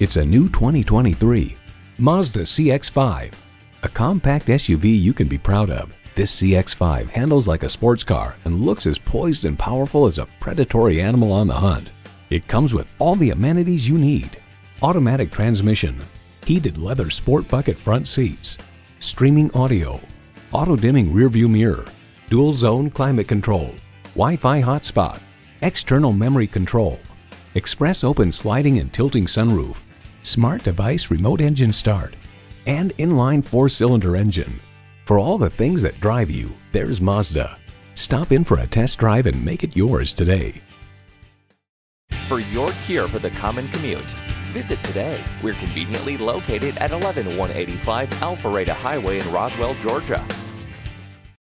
It's a new 2023 Mazda CX-5. A compact SUV you can be proud of. This CX-5 handles like a sports car and looks as poised and powerful as a predatory animal on the hunt. It comes with all the amenities you need. Automatic transmission, heated leather sport bucket front seats, streaming audio, auto-dimming rearview mirror, dual zone climate control, Wi-Fi hotspot, external memory control, express open sliding and tilting sunroof, smart device remote engine start, and inline four-cylinder engine. For all the things that drive you, there's Mazda. Stop in for a test drive and make it yours today. For your cure for the common commute, visit today. We're conveniently located at 11185 Alpharetta Highway in Roswell, Georgia.